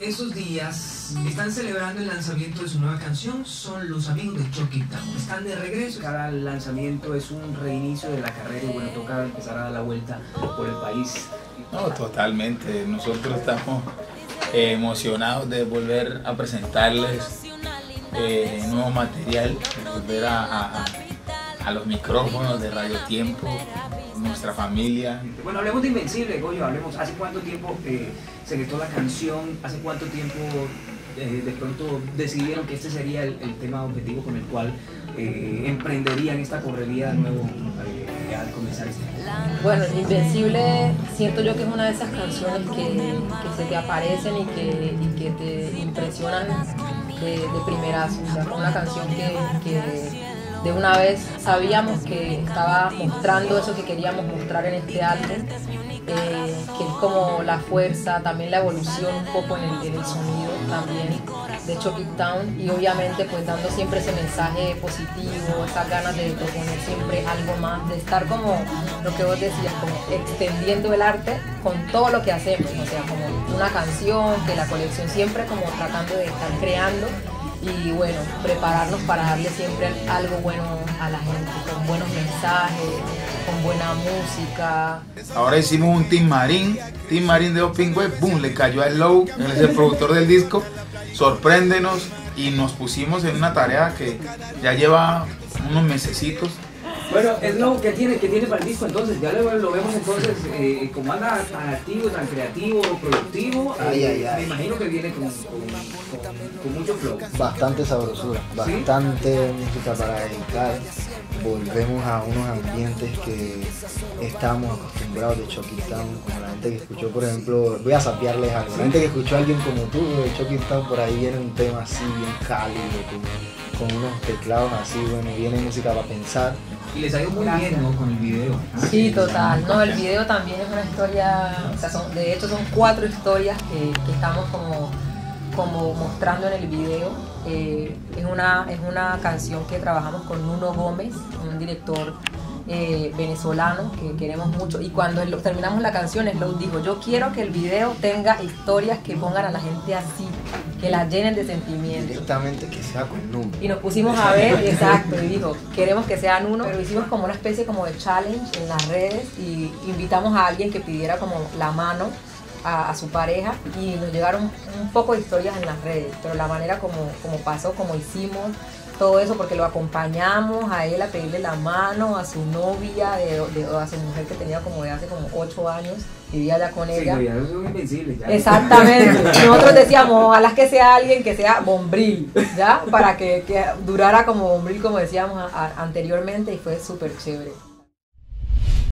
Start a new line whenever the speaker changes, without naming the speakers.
estos días están celebrando el lanzamiento de su nueva canción, son los amigos de Chucky Town. Están de regreso.
Cada lanzamiento es un reinicio de la carrera y bueno, toca empezar a dar la vuelta por el país.
No, totalmente. Nosotros estamos eh, emocionados de volver a presentarles eh, nuevo material, de volver a, a- a los micrófonos de Radio Tiempo, nuestra familia.
Bueno, hablemos de Invencible, Goyo, hablemos. ¿Hace cuánto tiempo eh, se gestó la canción? ¿Hace cuánto tiempo eh, de pronto decidieron que este sería el, el tema objetivo con el cual eh, emprenderían esta correría de nuevo eh, al comenzar este año?
Bueno, Invencible siento yo que es una de esas canciones que, que se te aparecen y que, y que te impresionan de, de primerazo. O sea, una canción que, que de una vez sabíamos que estaba mostrando eso que queríamos mostrar en este álbum, eh, que es como la fuerza, también la evolución un poco en el, en el sonido también de Chucky Town y obviamente pues dando siempre ese mensaje positivo, esas ganas de proponer siempre algo más, de estar como lo que vos decías, como extendiendo el arte con todo lo que hacemos, o sea, como una canción, que la colección siempre como tratando de estar creando y bueno, prepararnos para darle siempre algo bueno a la gente, con buenos mensajes, con buena música.
Ahora hicimos un Team Marín, Team Marín de Web, boom, le cayó a Low, él es el productor del disco, sorpréndenos y nos pusimos en una tarea que ya lleva unos mesecitos.
Bueno, es lo que tiene, que tiene para el disco entonces, ya lo, lo vemos entonces eh, como anda tan activo, tan creativo, productivo,
Ay,
eh,
ay, ay.
me imagino que viene con, con- con- con mucho flow.
bastante sabrosura, bastante música para dedicar. Volvemos a unos ambientes que estamos acostumbrados de Chucky Town, como la gente que escuchó, por ejemplo, voy a sapearles algo. La gente que escuchó a alguien como tú de Chucky Town, por ahí viene un tema así, bien cálido, con, con unos teclados así, bueno, viene música para pensar.
Y les ha ido muy
Gracias.
bien, ¿no? Con el video.
Sí, total. No, el video también es una historia, o sea, son, de hecho son cuatro historias que, que estamos como, como mostrando en el video. Eh, es, una, es una canción que trabajamos con Nuno Gómez, un director eh, venezolano que queremos mucho. Y cuando terminamos la canción, Slow dijo, yo quiero que el video tenga historias que pongan a la gente así, que la llenen de sentimientos.
Directamente que sea con números.
Y nos pusimos a ver, exacto, y dijo, queremos que sean uno, pero hicimos como una especie como de challenge en las redes y invitamos a alguien que pidiera como la mano a, a su pareja y nos llegaron un poco de historias en las redes, pero la manera como, como pasó, como hicimos, todo eso porque lo acompañamos a él a pedirle la mano a su novia, de, de- a su mujer que tenía como de hace como ocho años, vivía ya con
Sí,
ella.
ya son invencibles. ya.
Exactamente. Nosotros decíamos, ojalá que sea alguien que sea bombril, ¿ya? Para que, que durara como bombril, como decíamos a- a- anteriormente, y fue súper chévere.